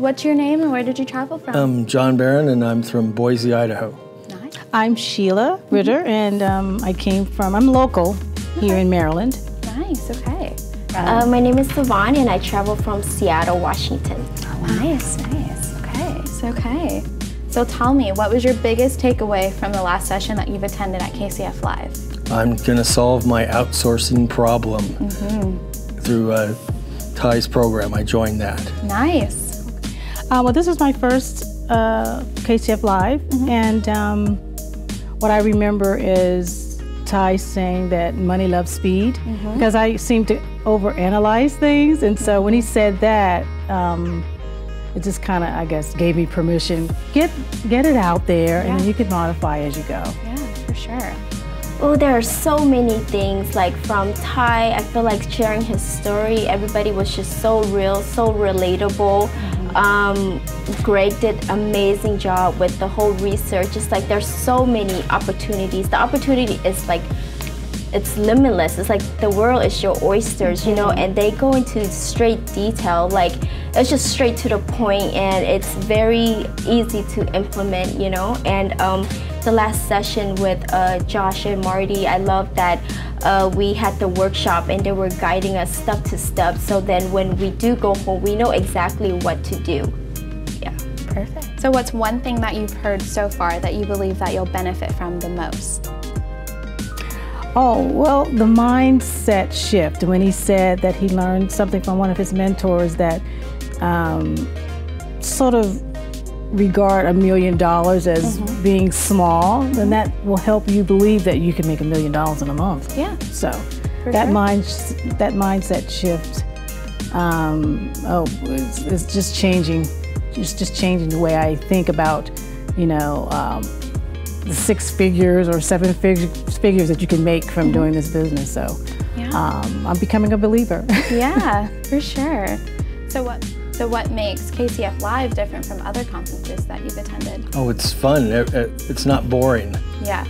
What's your name and where did you travel from? I'm John Barron and I'm from Boise, Idaho. nice. I'm Sheila Ritter, and um, I came from, I'm local here in Maryland. Nice, okay. Uh, my name is Savon and I travel from Seattle, Washington. Nice, nice. Okay, so okay. So tell me, what was your biggest takeaway from the last session that you've attended at KCF Live? I'm going to solve my outsourcing problem through uh, Ty's program. I joined that. Nice. Uh, well, this is my first uh, KCF Live, and um, what I remember is Ty saying that money loves speed because I seem to overanalyze things, and so when he said that, um, it just kind of, I guess, gave me permission. Get get it out there, and then you can modify as you go. Yeah, for sure. Oh, there are so many things. Like from Ty, I feel like sharing his story, everybody was just so real, so relatable. Um, Greg did amazing job with the whole research. It's like there's so many opportunities. The opportunity is like it's limitless. It's like the world is your oysters, you know, and they go into straight detail. Like it's just straight to the point, and it's very easy to implement, you know. And um, the last session with uh, Josh and Marty, I love that uh, we had the workshop and they were guiding us step to step. So then when we do go home, we know exactly what to do. Yeah. Perfect. So what's one thing that you've heard so far that you believe that you'll benefit from the most? Oh, well, the mindset shift when he said that he learned something from one of his mentors that um, sort of regard a million dollars as being small, then that will help you believe that you can make a million dollars in a month. Yeah. So that sure. mind that mindset shift, um, oh, it's, it's just changing, just just changing the way I think about, you know, um, the six figures or seven fig- figures that you can make from doing this business. So Yeah. um, I'm becoming a believer. yeah, for sure. So what so what makes KCF Live different from other conferences that you've attended? Oh, it's fun. It- it- It's not boring. Yeah.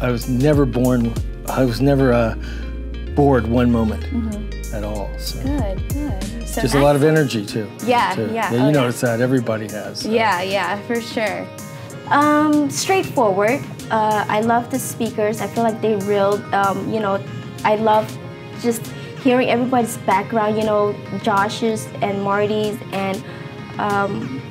I was never born, I was never uh, bored one moment at all. So Good, good. So just a lot of energy too. Yeah, too. yeah, you oh, yeah. notice that everybody has. so. Yeah, yeah, for sure. Um, straightforward. Uh, I love the speakers. I feel like they real. Um, you know, I love just hearing everybody's background. You know, Josh's and Marty's and um,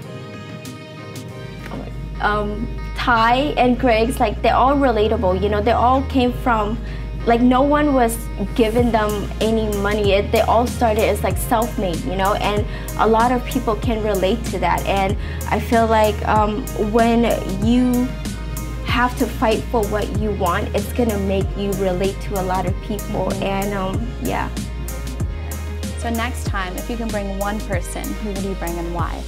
um, Ty and Greg's. Like they're all relatable. You know, they all came from. Like no one was giving them any money. It, they all started as like self-made, you know, and a lot of people can relate to that. And I feel like um, when you have to fight for what you want, it's gonna make you relate to a lot of people. And um, yeah. So next time, if you can bring one person, who would you bring and why?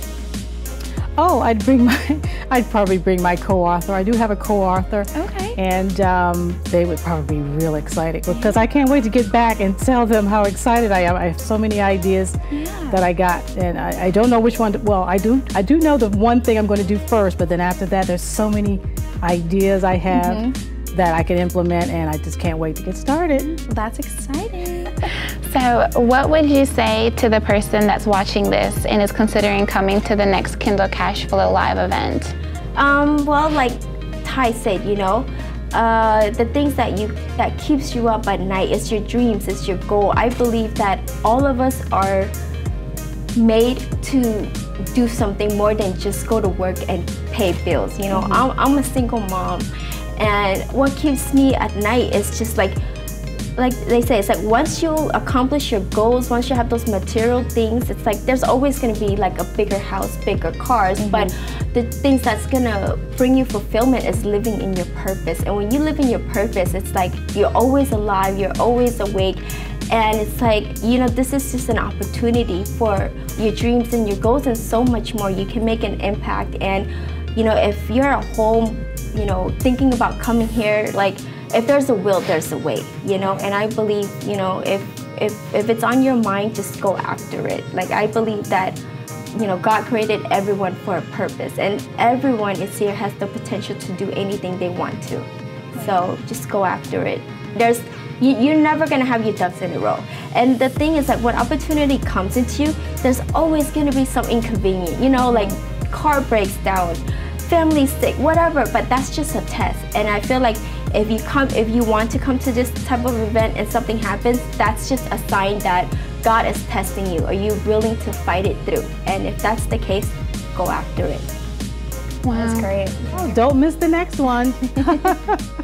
Oh, I'd bring my, I'd probably bring my co-author. I do have a co-author. Okay. And um, they would probably be real excited because I can't wait to get back and tell them how excited I am. I have so many ideas that I got, and I, I don't know which one. To, well, I do. I do know the one thing I'm going to do first, but then after that, there's so many ideas I have that I can implement, and I just can't wait to get started. That's exciting. So, what would you say to the person that's watching this and is considering coming to the next Kindle Cash Flow live event? Um, well, like Ty said, you know, uh, the things that you that keeps you up at night is your dreams, it's your goal. I believe that all of us are made to do something more than just go to work and pay bills. You know, I'm, I'm a single mom, and what keeps me at night is just like like they say, it's like once you accomplish your goals, once you have those material things, it's like there's always gonna be like a bigger house, bigger cars. Mm-hmm. But the things that's gonna bring you fulfillment is living in your purpose. And when you live in your purpose, it's like you're always alive, you're always awake. And it's like, you know, this is just an opportunity for your dreams and your goals and so much more. You can make an impact. And, you know, if you're at home, you know, thinking about coming here, like, if there's a will, there's a way, you know. And I believe, you know, if if if it's on your mind, just go after it. Like I believe that, you know, God created everyone for a purpose, and everyone is here has the potential to do anything they want to. So just go after it. There's you, you're never gonna have your ducks in a row. And the thing is that when opportunity comes into you, there's always to be some inconvenience. You know, like car breaks down, family sick, whatever. But that's just a test. And I feel like if you come, if you want to come to this type of event and something happens, that's just a sign that God is testing you. Are you willing to fight it through? And if that's the case, go after it. Wow. That's great. Oh, don't miss the next one.